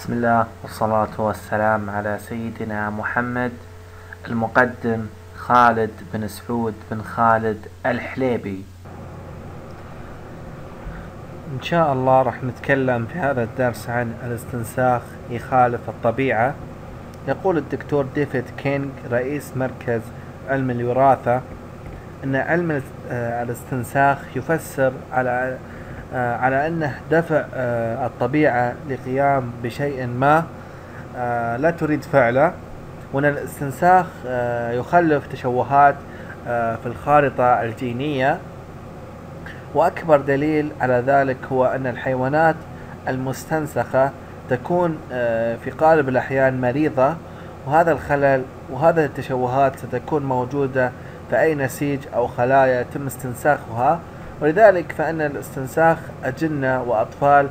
بسم الله والصلاة والسلام على سيدنا محمد المقدم خالد بن سعود بن خالد الحليبي. إن شاء الله راح نتكلم في هذا الدرس عن الاستنساخ يخالف الطبيعة. يقول الدكتور ديفيد كينغ رئيس مركز علم الوراثة أن علم آه، الاستنساخ يفسر على على أنه دفع آه، الطبيعة لقيام بشيء ما لا تريد فعله. وأن الاستنساخ يخلف تشوهات في الخارطة الجينية. وأكبر دليل على ذلك هو أن الحيوانات المستنسخة تكون في غالب الأحيان مريضة. وهذا الخلل وهذه التشوهات ستكون موجودة في أي نسيج أو خلايا يتم استنساخها. ولذلك فإن الاستنساخ أجنة وأطفال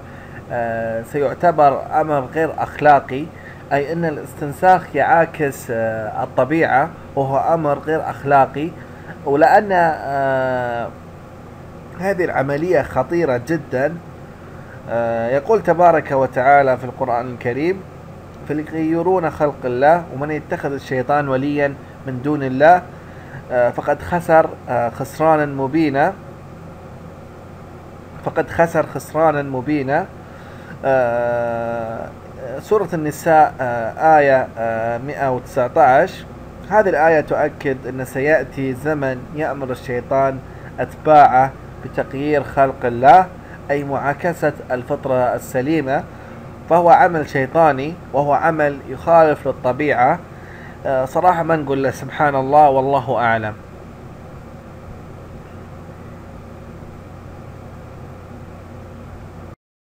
آه، سيعتبر أمر غير أخلاقي أي أن الاستنساخ يعاكس آه، الطبيعة وهو أمر غير أخلاقي ولأن آه، هذه العملية خطيرة جدا. يقول تبارك وتعالى في القرآن الكريم فليغيرون خلق الله ومن يتخذ الشيطان وليا من دون الله فقد خسر خسرانا مبينا. فقد خسر خسرانا مبينا. آه، سورة النساء آه، آية 119 آه، هذه الآية تؤكد أن سيأتي زمن يأمر الشيطان أتباعه بتغيير خلق الله أي معاكسة الفطرة السليمة. فهو عمل شيطاني وهو عمل يخالف للطبيعة. صراحة ما نقول سبحان الله والله أعلم.